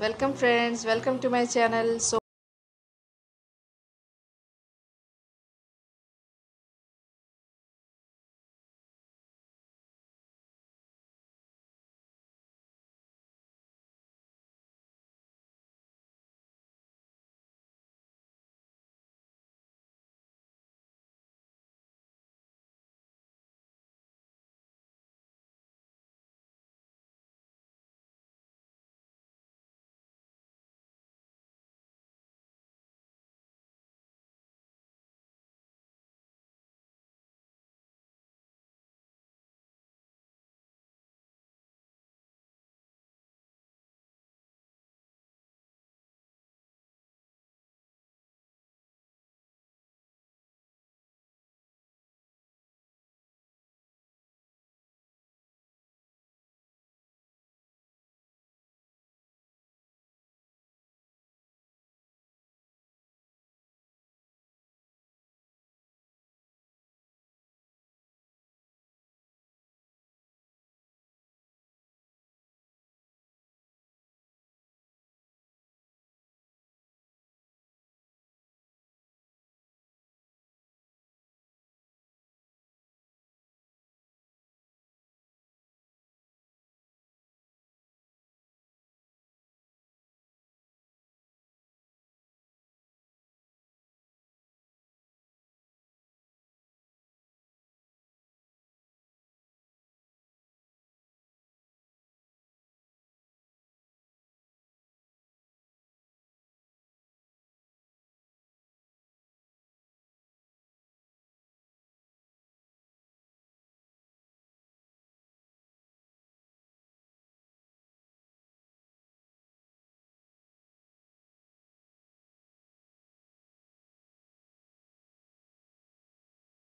Welcome friends, welcome to my channel. So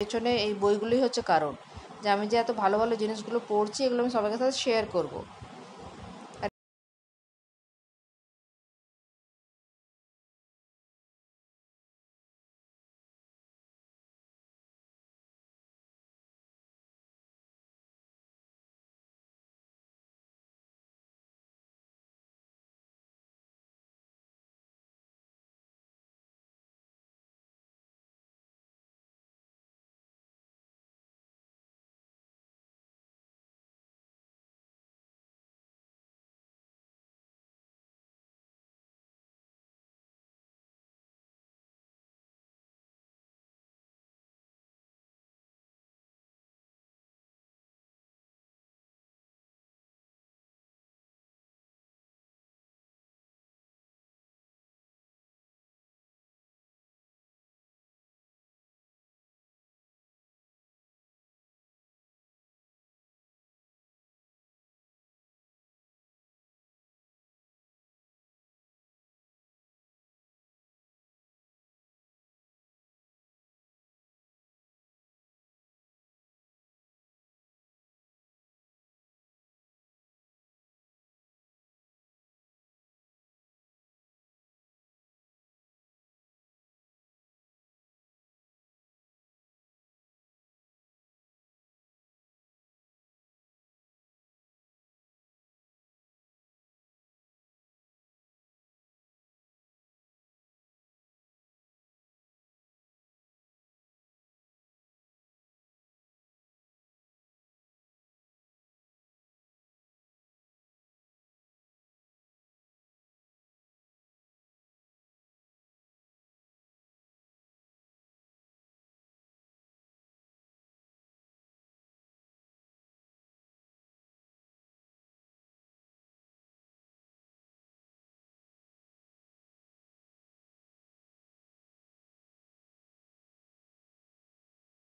পেছনে এই বইগুলোই হচ্ছে কারণ যে আমি যে এত ভালো ভালো জিনিসগুলো পড়ছি, এগুলো আমি সবার সাথে শেয়ার করব।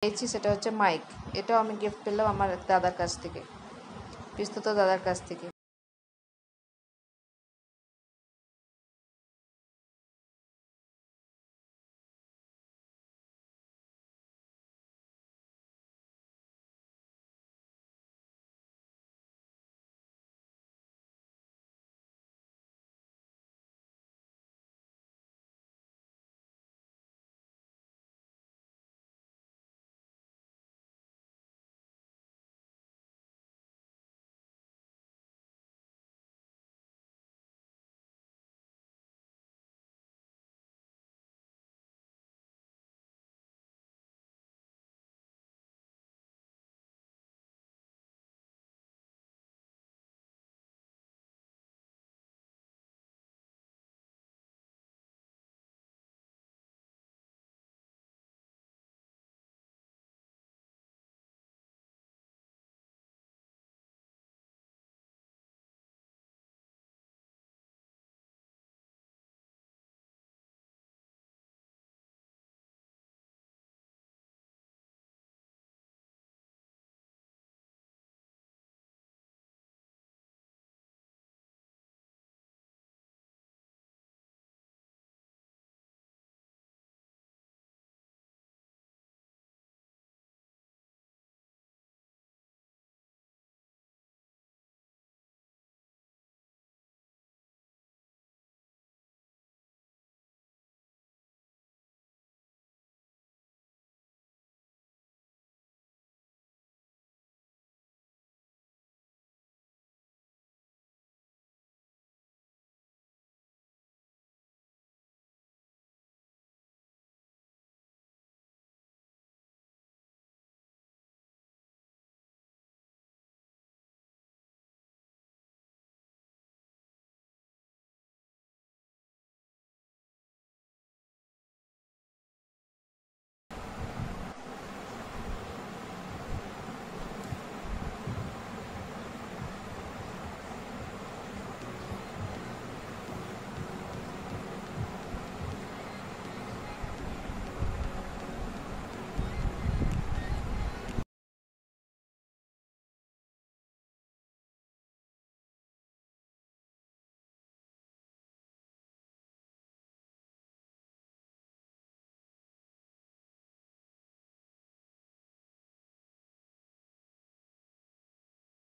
পেয়েছি সেটা হচ্ছে মাইক। এটাও আমি গিফট পেলাম আমার দাদার কাছ থেকে পিস্তত দাদার কাছ থেকে।